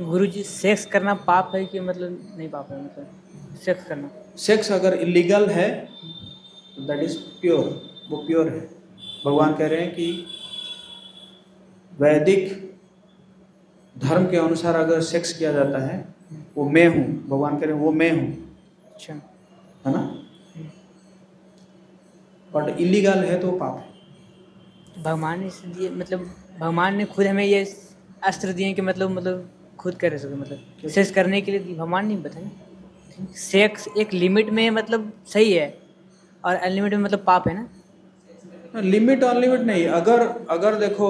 गुरुजी sex करना पाप है कि मतलब नहीं पाप है मतलब सेक्स करना। सेक्स अगर इलीगल है तो दैट इज़ प्योर वो प्योर है। भगवान कह रहे हैं कि वैदिक धर्म के अनुसार अगर सेक्स किया जाता है वो मैं हूँ। भगवान कह रहे हैं वो मैं हूँ। अच्छा। है ना? बट इलीगल है तो पाप है। भगवान ने मतलब भगवान ने खुद हमें ये अस्त्र दिए कि मतलब मतलब खुद कर सके मतलब सेक्स करने के लिए। भगवान नहीं बताए सेक्स एक लिमिट में मतलब सही है और अनलिमिट में मतलब पाप है ना। लिमिट अनलिमिट नहीं अगर अगर देखो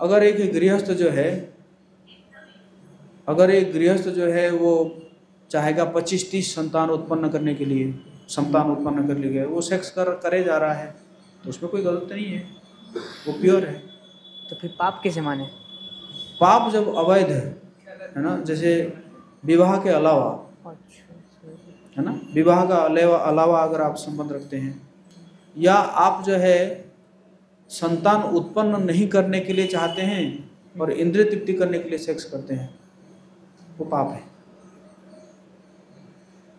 अगर एक गृहस्थ जो है अगर एक गृहस्थ जो है वो चाहेगा पच्चीस तीस संतान उत्पन्न करने के लिए संतान उत्पन्न करने के लिए वो सेक्स कर करे जा रहा है तो उसमें कोई गलत नहीं है वो प्योर है। तो फिर पाप कैसे माने? पाप जब अवैध है है ना? जैसे विवाह के अलावा है ना? विवाह का अलावा अलावा अगर आप संबंध रखते हैं या आप जो है संतान उत्पन्न नहीं करने के लिए चाहते हैं और इंद्रिय तृप्ति करने के लिए सेक्स करते हैं वो पाप है।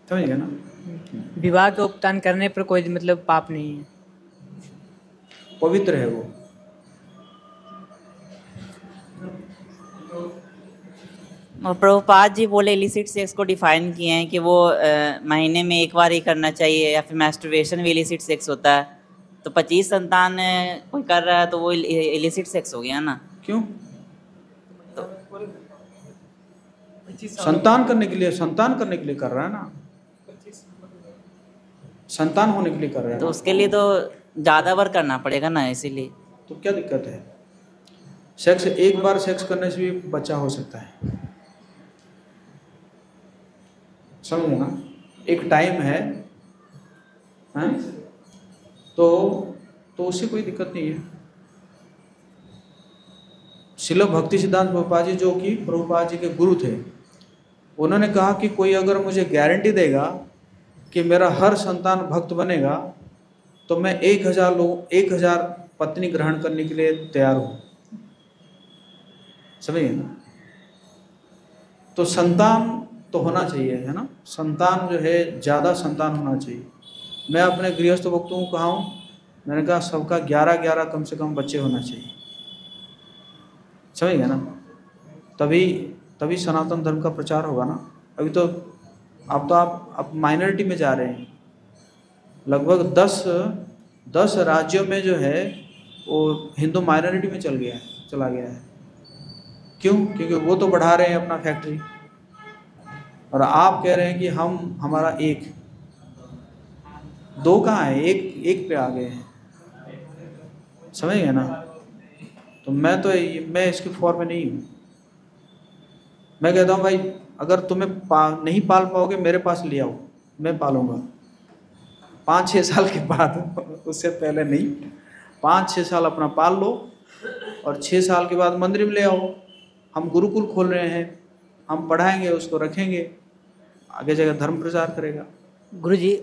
समझ गए ना? विवाह का उपदान करने पर कोई मतलब पाप नहीं है। पवित्र है वो। प्रभुपाद जी बोले इलिसिट सेक्स को डिफाइन किए हैं कि वो अ, महीने में एक बार ही करना चाहिए या फिर मैस्टरबेशन भी इलिसिट सेक्स होता है। तो पच्चीस संतान कोई कर रहा है तो वो इलिसिट सेक्स हो गया ना? क्यों? तो, संतान करने के लिए संतान करने के लिए कर रहा है ना? संतान होने के लिए कर रहा है तो उसके लिए तो ज़्यादा बार करना पड़ेगा ना इसीलिए। तो क्या दिक्कत है? सेक्स एक बार सेक्स करने से भी बच्चा हो सकता है। समझे ना एक टाइम है, हैं? तो तो उससे कोई दिक्कत नहीं है। शिल भक्ति सिद्धांत प्रभुपाद जी, जो कि प्रभुपा जी के गुरु थे, उन्होंने कहा कि कोई अगर मुझे गारंटी देगा कि मेरा हर संतान भक्त बनेगा तो मैं एक हज़ार लोग, एक हज़ार पत्नी ग्रहण करने के लिए तैयार हूँ। समझिए ना तो संतान तो होना चाहिए, है ना? संतान जो है, ज़्यादा संतान होना चाहिए। मैं अपने गृहस्थ भक्तों को कहा हूँ, मैंने कहा सबका ग्यारह ग्यारह कम से कम बच्चे होना चाहिए। समझ गए ना? तभी तभी सनातन धर्म का प्रचार होगा ना? अभी तो अब तो आप अब माइनॉरिटी में जा रहे हैं। लगभग दस दस राज्यों में जो है, वो हिंदू माइनॉरिटी में चल गया है, चला गया है। क्यों? क्योंकि वो तो बढ़ा रहे हैं अपना फैक्ट्री और आप कह रहे हैं कि हम, हमारा एक। दो कहाँ है? एक एक पे आ गए हैं। समझ गए ना? तो मैं तो मैं इसके फॉर में नहीं हूँ। मैं कहता हूँ, भाई, अगर तुम्हें पा, नहीं पाल पाओगे, मेरे पास ले आओ। मैं पालूँगा। पाँच छः साल के बाद, उससे पहले नहीं। पाँच छः साल अपना पाल लो और छः साल के बाद मंदिर में ले आओ। हम गुरुकुल खोल रहे हैं। हम पढ़ाएँगे, उसको रखेंगे। आगे जाकर धर्म प्रचार करेगा। गुरुजी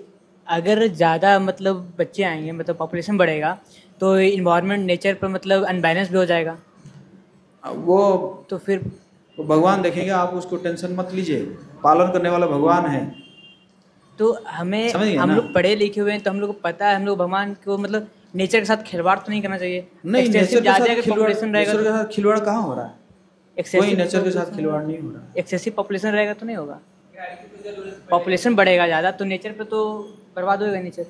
अगर ज़्यादा मतलब बच्चे आएँगे मतलब पॉपुलेशन बढ़ेगा तो इन्वायरमेंट नेचर पर मतलब अनबैलेंस भी हो जाएगा। वो तो फिर वो भगवान देखेंगे आप उसको टेंशन मत लीजिए। पालन करने वाला भगवान है। तो हमें हम लोग पढ़े लिखे हुए हैं तो हम लोग को पता है हम लोग भगवान को मतलब नेचर के साथ खिलवाड़ तो नहीं करना चाहिए। नहीं नेचर के साथ खिलवाड़ नेचर के तो साथ खिलवाड़ कहाँ हो रहा है? कोई नेचर के साथ खिलवाड़ नहीं हो रहा। है एक्सेसिव पॉपुलेशन रहेगा तो नहीं होगा। पॉपुलेशन बढ़ेगा ज़्यादा तो नेचर पे तो बर्बाद होएगा नेचर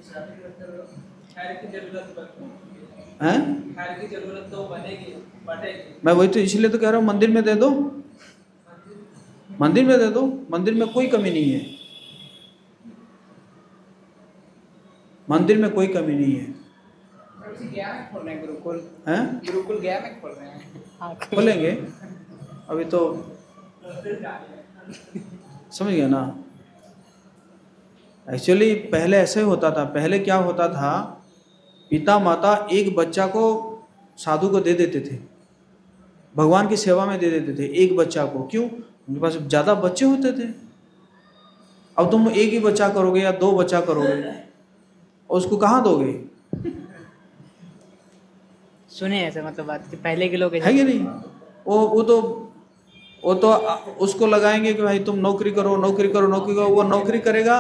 हैं? मैं वही तो इसलिए तो कह रहा हूँ, मंदिर में दे दो। मंदिर में दे दो, मंदिर में कोई कमी नहीं है। मंदिर में कोई कमी नहीं है। गुरुकुल गया में खोल रहे हैं? खोलेंगे। अभी तो समझ गया ना? एक्चुअली पहले ऐसे होता था पहले क्या होता था पिता माता एक बच्चा को साधु को दे देते थे। भगवान की सेवा में दे देते थे एक बच्चा को। क्यों? उनके पास ज़्यादा बच्चे होते थे। अब तुम एक ही बच्चा करोगे या दो बच्चा करोगे? और उसको कहाँ दोगे? सुने ऐसे मतलब बात कि पहले के लोग है कि नहीं? वो वो तो वो तो उसको लगाएँगे कि भाई तुम नौकरी करो नौकरी करो नौकरी करो। वो नौकरी करेगा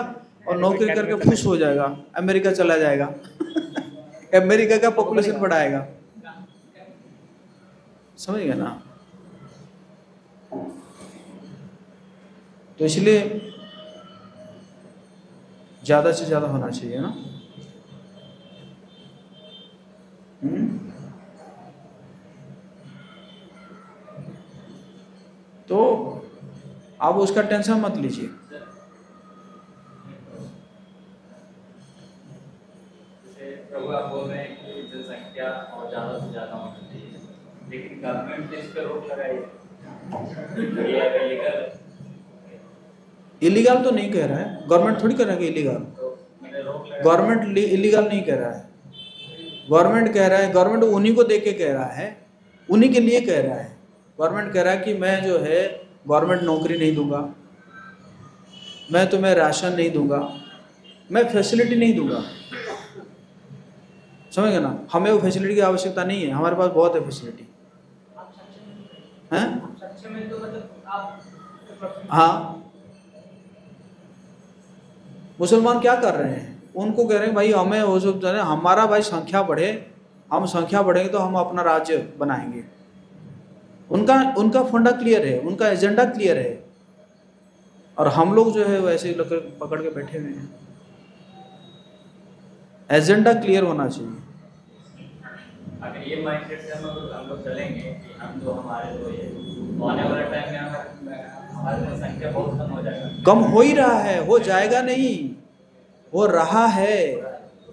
और नौकरी करके खुश हो जाएगा, अमेरिका चला जाएगा। अमेरिका का पॉपुलेशन बढ़ाएगा। समझ गए ना? तो इसलिए ज़्यादा से ज़्यादा होना चाहिए ना? हम्म? तो आप उसका टेंशन मत लीजिए। प्रभु आप बोल रहे हैं कि जनसंख्या और ज़्यादा से ज़्यादा होनी चाहिए लेकिन गवर्नमेंट ने इस पर रोक लगाई है। ये इलीगल तो नहीं कह रहा है। गवर्नमेंट थोड़ी कह रहा है कि इलीगल तो गवर्नमेंट इलीगल नहीं कह रहा है। गवर्नमेंट कह रहा है गवर्नमेंट उन्हीं को देख के कह रहा है उन्हीं के लिए कह रहा है। गवर्नमेंट कह रहा है कि मैं जो है, गवर्नमेंट नौकरी नहीं दूँगा। मैं तुम्हें राशन नहीं दूँगा। मैं फैसिलिटी नहीं दूँगा। समझ गए ना? हमें वो फैसिलिटी की आवश्यकता नहीं है। हमारे पास बहुत है फैसिलिटी हैं? है। मुसलमान क्या कर रहे हैं? उनको कह रहे हैं, भाई, हमें वो जो हमारा भाई संख्या बढ़े। हम संख्या बढ़ेंगे तो हम अपना राज्य बनाएँगे। उनका उनका फंडा क्लियर है उनका एजेंडा क्लियर है। और हम लोग जो है वैसे ही पकड़ के बैठे हुए हैं। एजेंडा क्लियर होना चाहिए। अगर ये माइंडसेट से हम लोग हम लोग चलेंगे कि हम जो हमारे जो ये आने वाले टाइम में हमारे बहुत कम हो जाएगा। कम हो ही रहा है हो जाएगा नहीं हो रहा है।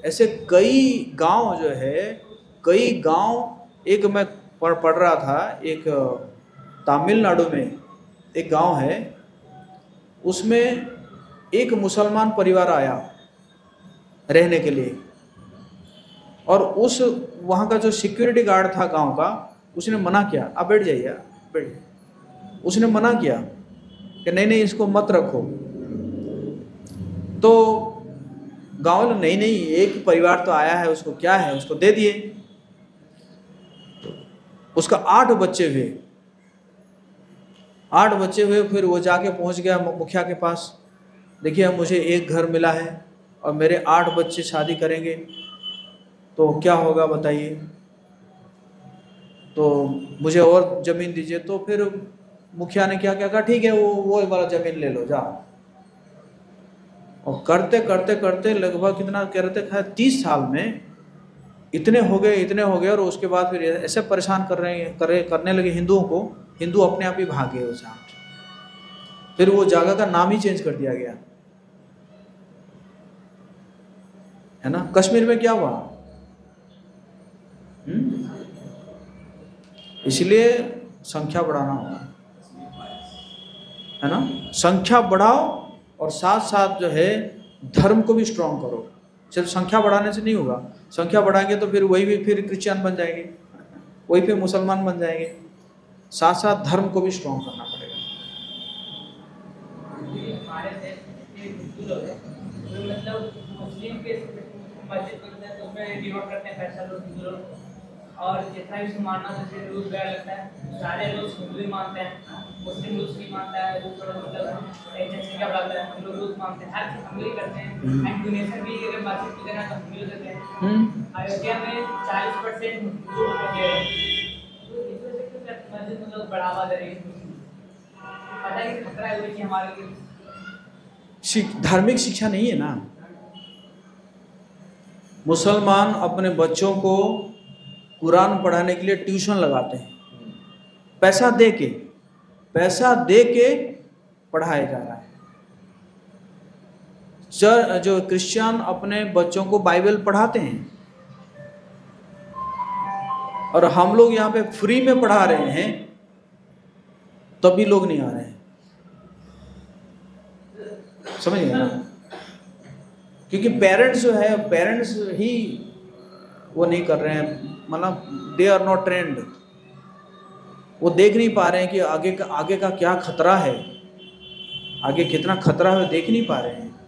ऐसे कई गाँव जो है कई गाँव एक मैं पढ़ पढ़ रहा था, एक तमिलनाडु में एक गाँव है। उसमें एक मुसलमान परिवार आया रहने के लिए। और उस, वहाँ का जो सिक्योरिटी गार्ड था गाँव का, उसने मना किया, आप बैठ जाइए बैठ उसने मना किया कि नहीं नहीं, इसको मत रखो। तो गाँव वाले नहीं नहीं, एक परिवार तो आया है, उसको क्या है, उसको दे दिए। उसका आठ बच्चे हुए। आठ बच्चे हुए, फिर वो जाके पहुँच गया मुखिया के पास। देखिए मुझे एक घर मिला है और मेरे आठ बच्चे शादी करेंगे। तो क्या होगा बताइए? तो मुझे और ज़मीन दीजिए। तो फिर मुखिया ने क्या क्या कहा? ठीक है, वो वो वाला ज़मीन ले लो जाओ और करते करते करते लगभग कितना कह रहे थे? तीस साल में इतने हो गए, इतने हो गए और उसके बाद फिर ऐसे परेशान कर रहे हैं, करे करने लगे हिंदुओं को, हिंदू अपने आप ही भाग गए उस जहाँ फिर वो जगह का नाम ही चेंज कर दिया गया। है ना? कश्मीर में क्या हुआ? हम्म? इसलिए संख्या बढ़ाना होगा। है ना? संख्या बढ़ाओ और साथ साथ जो है, धर्म को भी स्ट्रांग करो। सिर्फ़ संख्या बढ़ाने से नहीं होगा। संख्या बढ़ाएँगे तो फिर वही भी फिर क्रिश्चियन बन जाएँगे, वही फिर मुसलमान बन जाएँगे। साथ साथ धर्म को भी स्ट्रॉन्ग करना पड़ेगा। और जितना भी मानना जैसे रूल वगैरह लगता है सारे लोग हिंदू ही मानते हैं। मुस्लिम रूल्स नहीं मानता है वो थोड़ा मतलब एक जनसंख्या बढ़ाता है हम लोग रूल्स मानते हैं हर चीज़ हम लोग करते हैं। एंड डोनेशन भी अगर मस्जिद को देना तो हम लोग देते हैं। हम्म। अयोध्या में चालीस परसेंट हिंदू मस्जिद मतलब बढ़ावा दे रही है। पता है कि खतरा है कि हमारे लिए। धार्मिक शिक्षा नहीं है ना? मुसलमान अपने बच्चों को कुरान पढ़ाने के लिए ट्यूशन लगाते हैं। पैसा दे के, पैसा दे के पढ़ाया जा रहा है। चर जो क्रिश्चियन अपने बच्चों को बाइबल पढ़ाते हैं, और हम लोग यहाँ पे फ्री में पढ़ा रहे हैं, तभी लोग नहीं आ रहे हैं। समझ गए ना? क्योंकि पेरेंट्स जो है पेरेंट्स ही वो नहीं कर रहे हैं। मतलब दे आर नॉट ट्रेंड वो देख नहीं पा रहे हैं कि आगे का आगे का क्या खतरा है। आगे कितना खतरा है देख नहीं पा रहे हैं।